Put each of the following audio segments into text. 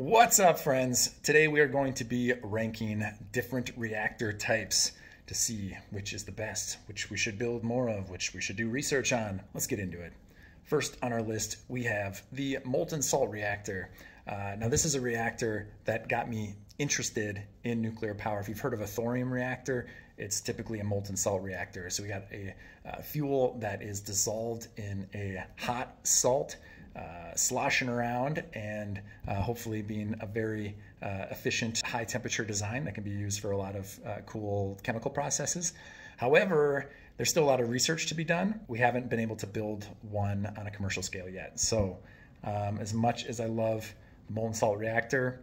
What's up, friends? Today we are going to be ranking different reactor types to see which is the best, which we should build more of, which we should do research on. Let's get into it. First on our list, we have the molten salt reactor. Uh, now, this is a reactor that got me interested in nuclear power. If you've heard of a thorium reactor, it's typically a molten salt reactor. So we got a uh, fuel that is dissolved in a hot salt uh, sloshing around and uh, hopefully being a very uh, efficient high temperature design that can be used for a lot of uh, cool chemical processes. However, there's still a lot of research to be done. We haven't been able to build one on a commercial scale yet. So um, as much as I love the molten salt reactor,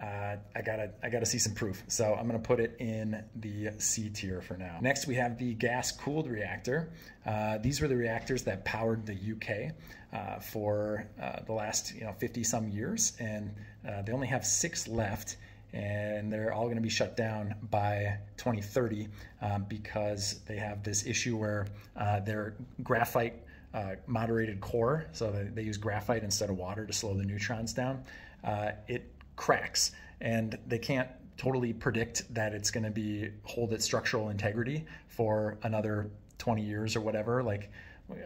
uh, I gotta I gotta see some proof. So I'm gonna put it in the C tier for now. Next we have the gas cooled reactor. Uh, these were the reactors that powered the UK uh, for uh, the last you know 50 some years, and uh, they only have six left. And they're all going to be shut down by 2030 um, because they have this issue where uh, their graphite moderated core, so they, they, use graphite instead of water to slow the neutrons down. it cracks and they can't totally predict that it's going to be hold its structural integrity for another 20 years or whatever. Like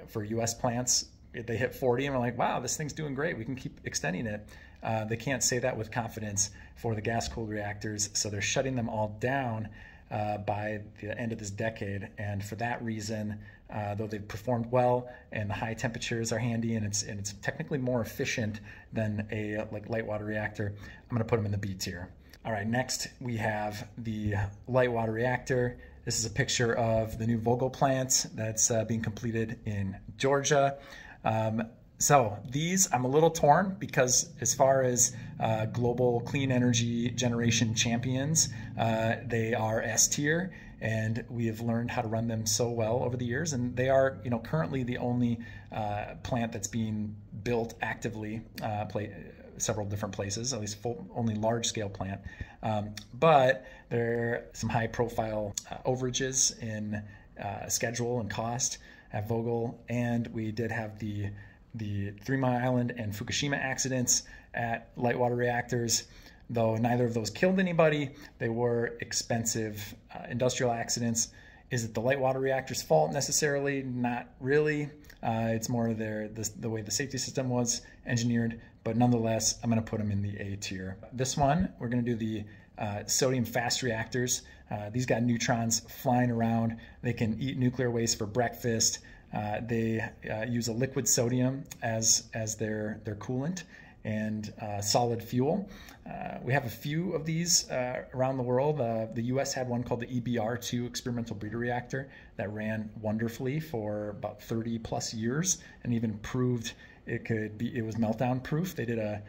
for us plants they hit 40 and we're like wow this thing's doing great. We can keep extending it. Uh, they can't say that with confidence for the gas cooled reactors so they're shutting them all down uh, by the end of this decade. And for that reason, uh, though they've performed well and the high temperatures are handy and it's and it's technically more efficient than a like light water reactor, I'm to put them in the B tier. All right, next we have the light water reactor. This is a picture of the new Vogtle plant that's uh, being completed in Georgia. Um, so these, I'm a little torn because as far as uh, global clean energy generation champions, uh, they are S tier, and we have learned how to run them so well over the years. And they are, you know, currently the only uh, plant that's being built actively, uh, play, several different places, at least full, only large scale plant. Um, but there are some high profile uh, overages in uh, schedule and cost at Vogtle, and we did have the the Three Mile Island and Fukushima accidents at light water reactors. Though neither of those killed anybody, they were expensive uh, industrial accidents. Is it the light water reactor's fault necessarily? Not really. Uh, it's more their the, the way the safety system was engineered, but nonetheless, I'm going to put them in the A tier. This one, we're going to do the uh, sodium fast reactors. Uh, these got neutrons flying around. They can eat nuclear waste for breakfast. Uh, they uh, use a liquid sodium as, as their, their coolant and uh, solid fuel. Uh, we have a few of these uh, around the world. The US had one called the EBR2 experimental breeder reactor that ran wonderfully for about 30 plus years and even proved it could be it was meltdown proof. They did a,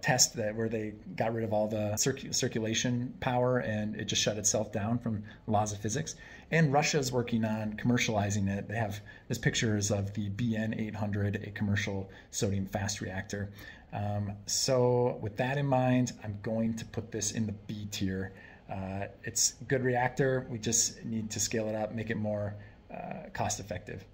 test that where they got rid of all the circ- circulation power and it just shut itself down from laws of physics. And russia is working on commercializing it. They have this pictures of the bn 800 a commercial sodium fast reactor. Um, so with that in mind i'm going to put this in the b tier. Uh, it's good reactor. We just need to scale it up make it more uh, cost effective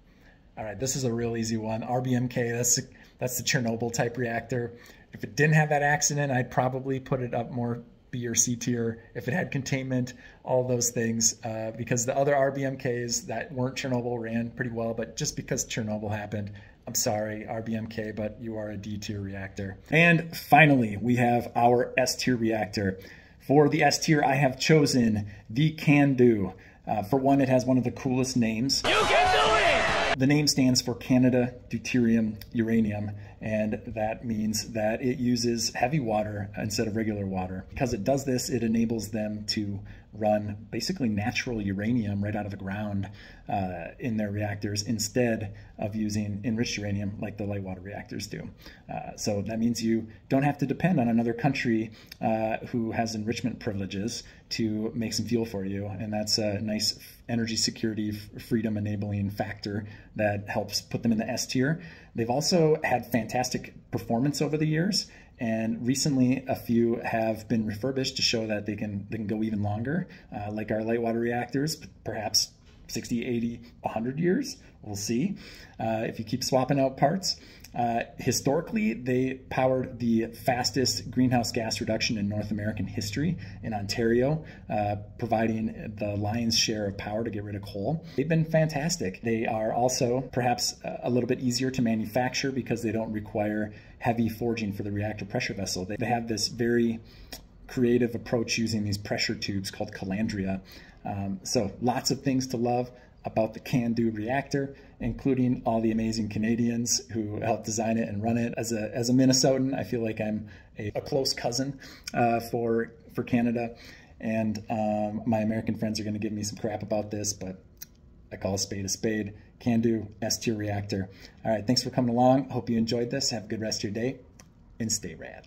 all right, this is a real easy one. RBMK, that's, that's the Chernobyl type reactor. If it didn't have that accident, I'd probably put it up more B or C tier. If it had containment, all those things, uh, because the other RBMKs that weren't Chernobyl ran pretty well, but just because Chernobyl happened, I'm sorry, RBMK, but you are a D tier reactor. And finally, we have our S tier reactor. For the S tier, I have chosen the CANDU. Uh, for one, it has one of the coolest names. You can do it! The name stands for Canada Deuterium Uranium, and that means that it uses heavy water instead of regular water. Because it does this, it enables them to run basically natural uranium right out of the ground uh, in their reactors instead of using enriched uranium like the light water reactors do. Uh, so that means you don't have to depend on another country uh, who has enrichment privileges to make some fuel for you. And that's a nice energy security, freedom enabling factor that helps put them in the S tier. They've also had fantastic performance over the years and recently a few have been refurbished to show that they can they can go even longer, uh, like our light water reactors, perhaps 60, 80, 100 years. We'll see uh, if you keep swapping out parts. Uh, historically, they powered the fastest greenhouse gas reduction in North American history in Ontario, uh, providing the lion's share of power to get rid of coal. They've been fantastic. They are also perhaps a little bit easier to manufacture because they don't require heavy forging for the reactor pressure vessel. They, they have this very creative approach using these pressure tubes called calandria. Um, so lots of things to love about the CANDU reactor, including all the amazing Canadians who helped design it and run it. As a, as a Minnesotan, I feel like I'm a, a close cousin uh, for, for Canada. And um, my American friends are going to give me some crap about this, but I call a spade a spade. CANDU S-tier reactor. All right, thanks for coming along. Hope you enjoyed this. Have a good rest of your day and stay rad.